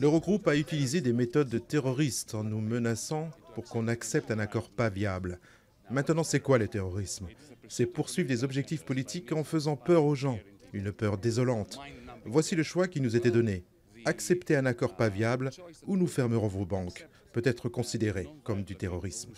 L'Eurogroupe a utilisé des méthodes de terroristes en nous menaçant pour qu'on accepte un accord pas viable. Maintenant, c'est quoi le terrorisme? C'est poursuivre des objectifs politiques en faisant peur aux gens, une peur désolante. Voici le choix qui nous était donné. Accepter un accord pas viable ou nous fermerons vos banques, peut être considéré comme du terrorisme.